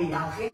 y ángel.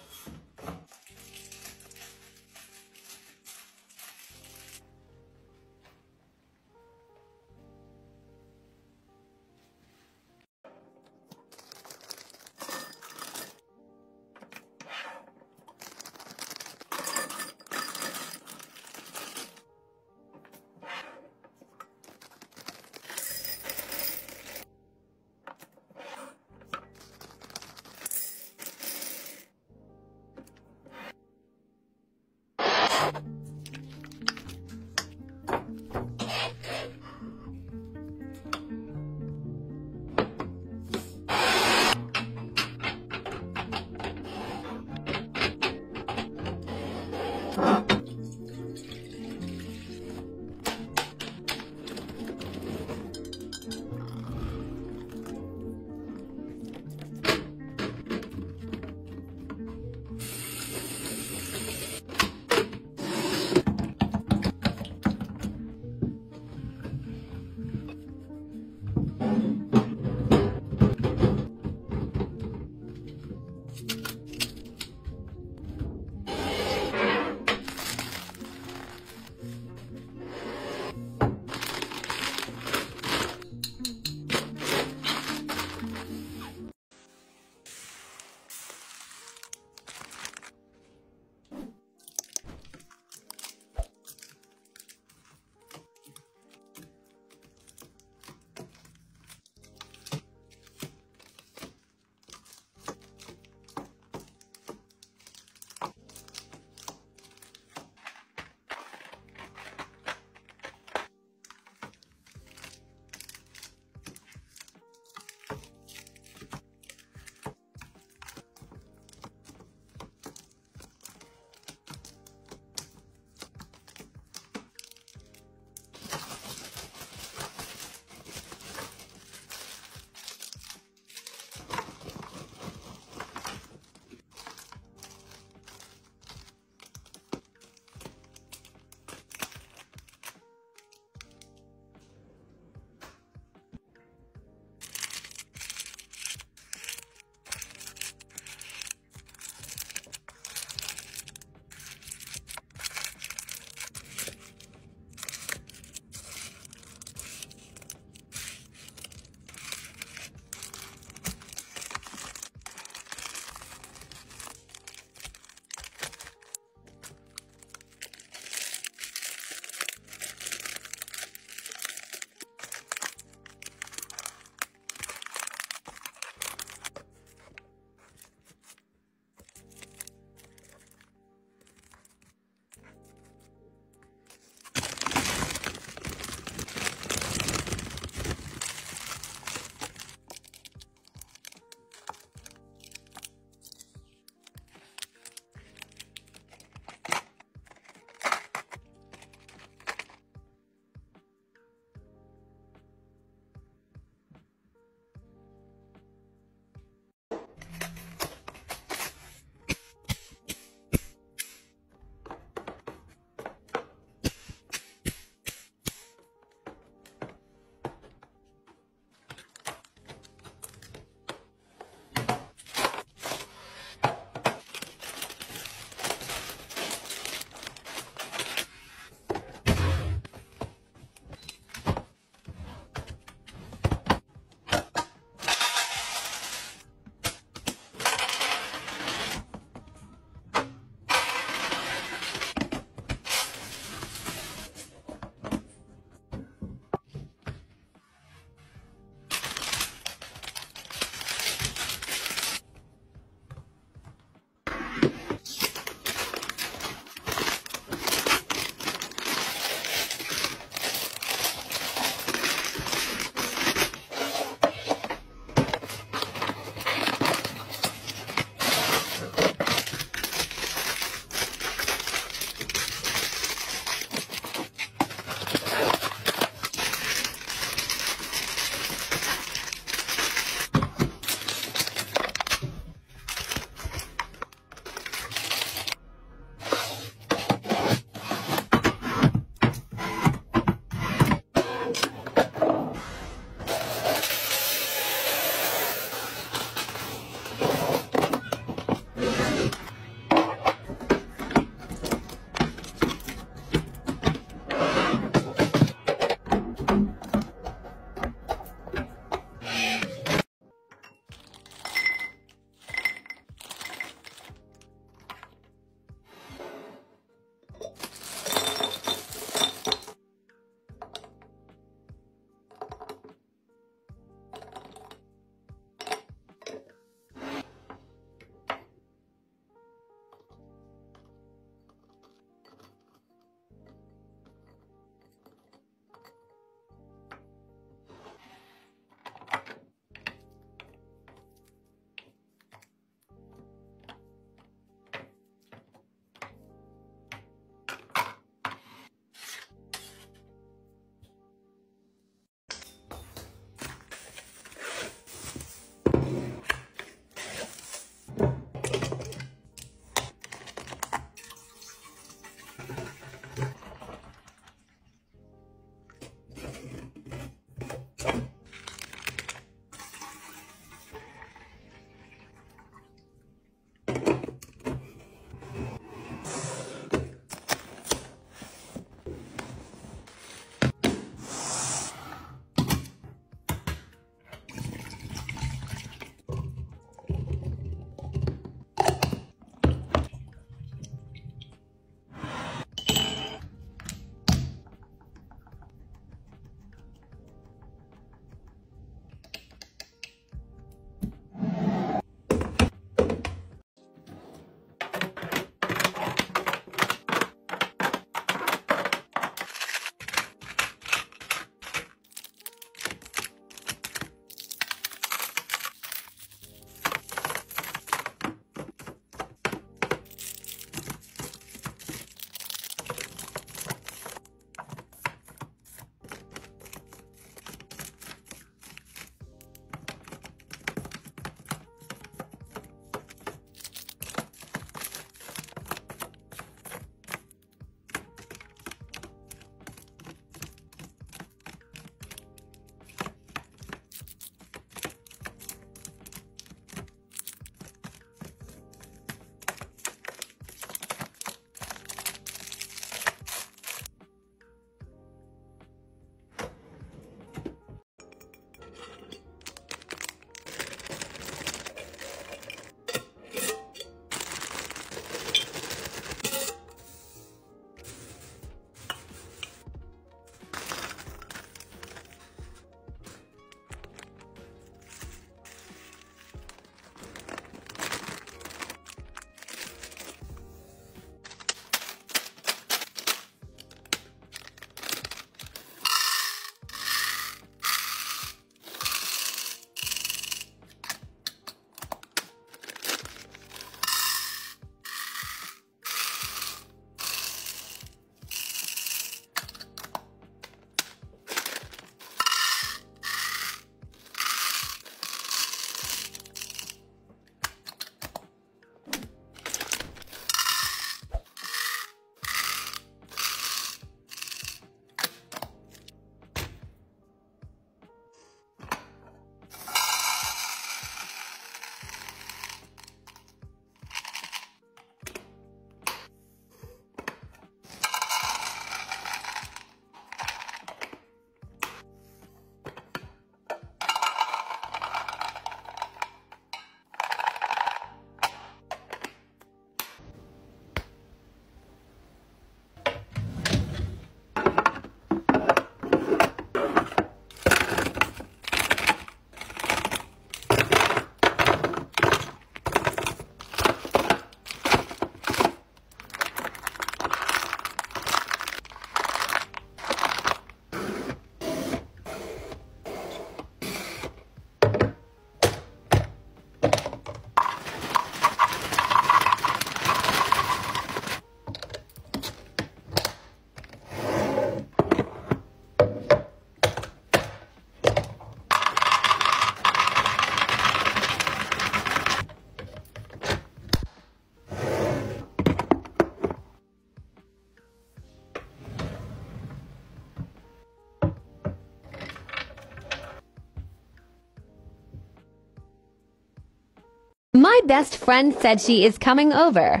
My best friend said she is coming over.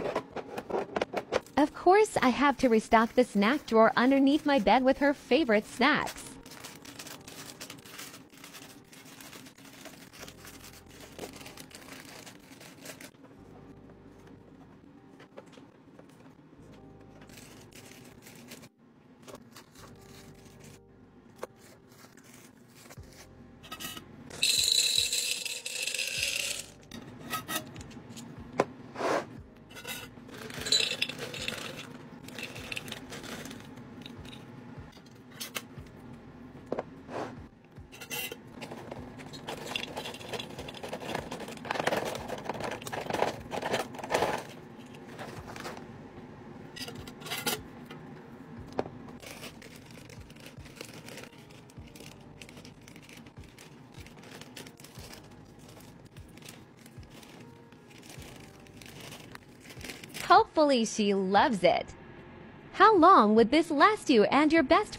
Of course, I have to restock the snack drawer underneath my bed with her favorite snacks. Hopefully she loves it. How long would this last you and your best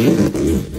Mm-hmm.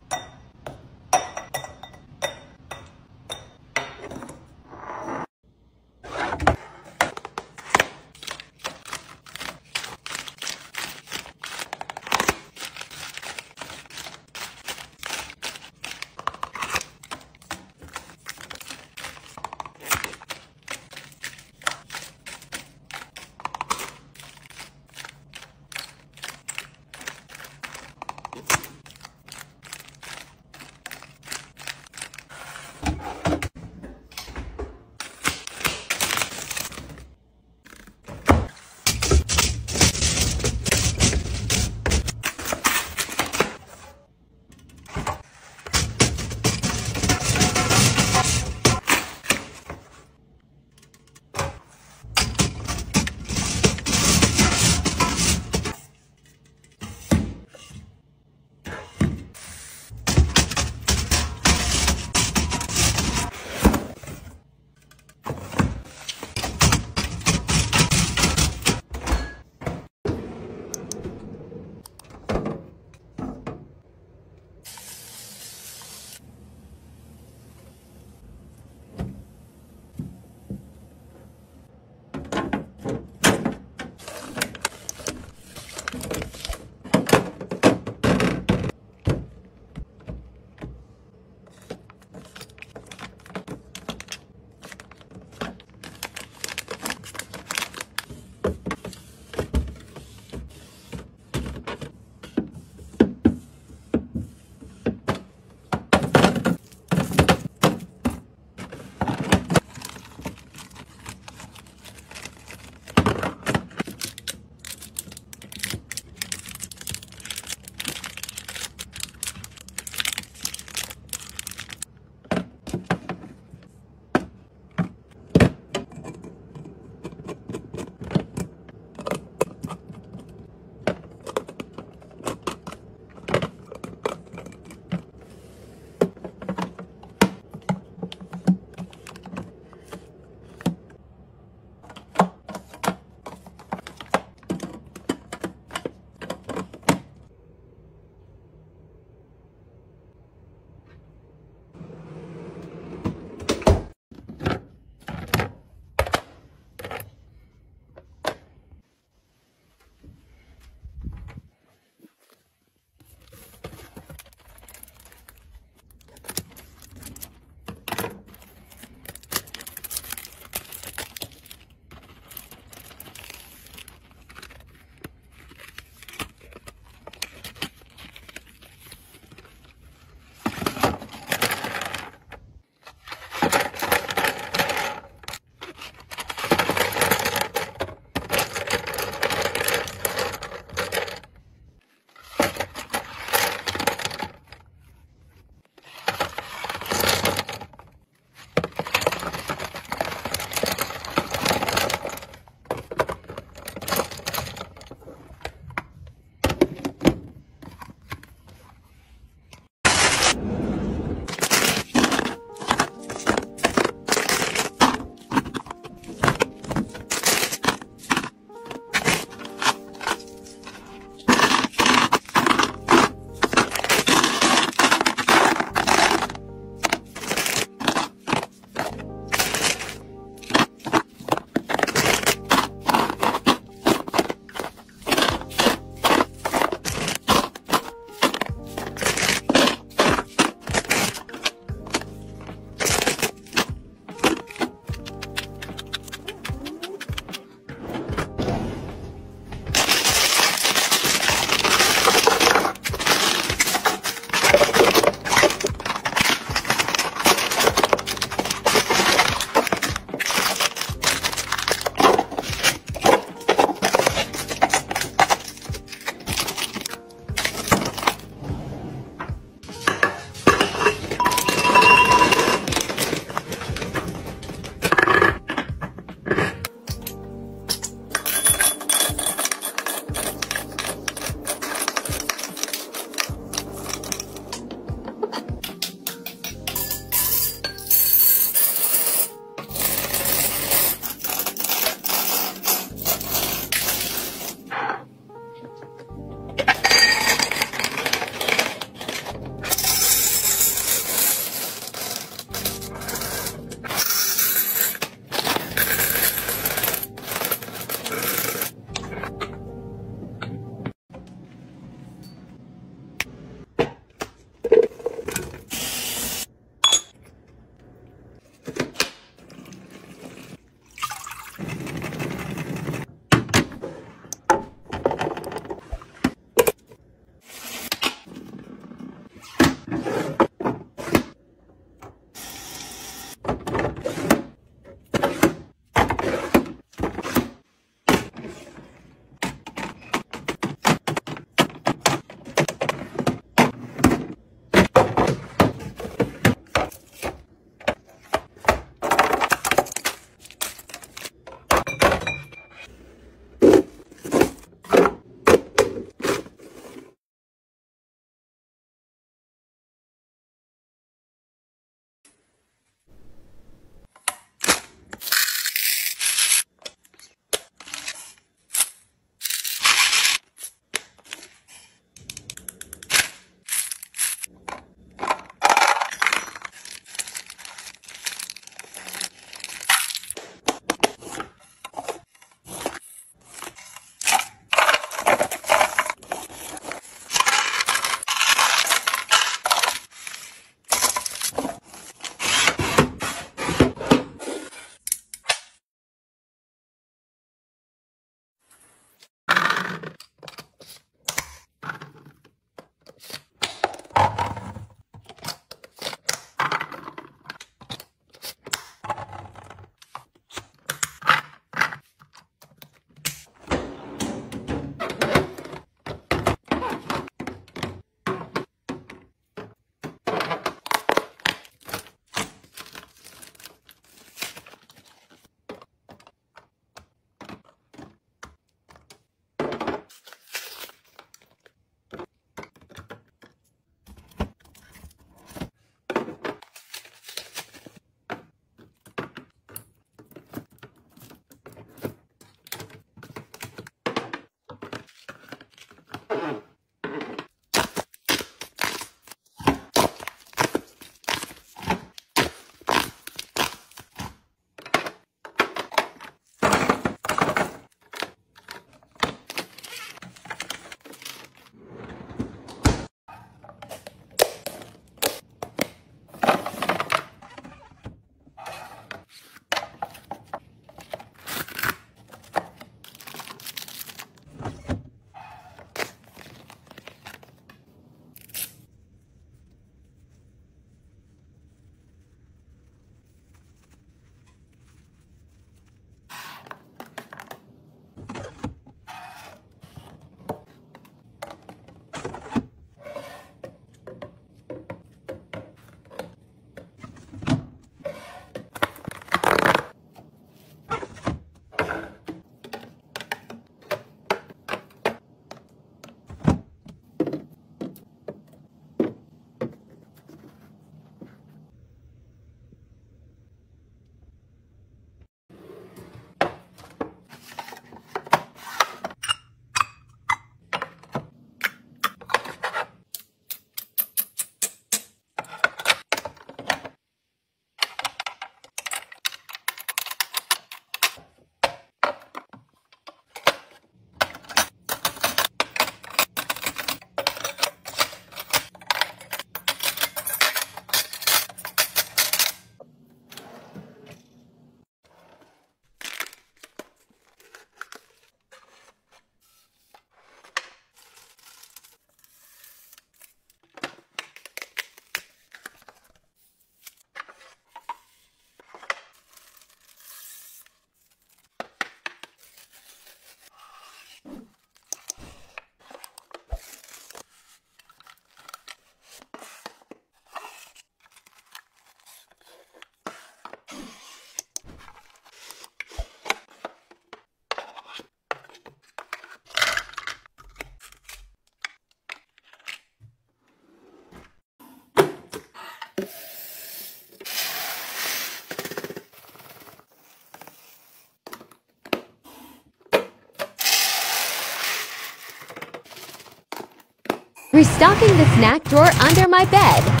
Restocking the snack drawer under my bed.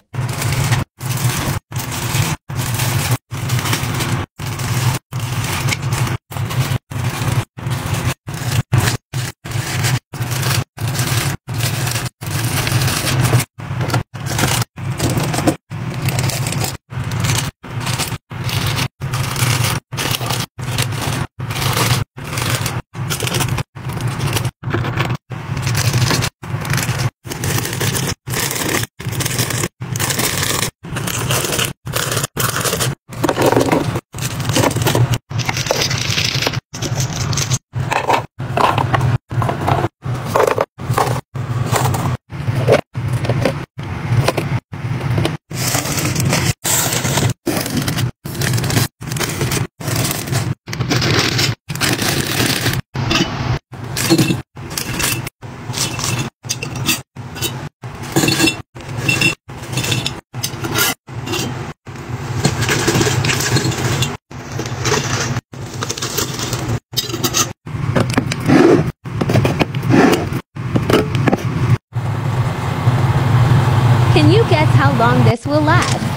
Can you guess how long this will last?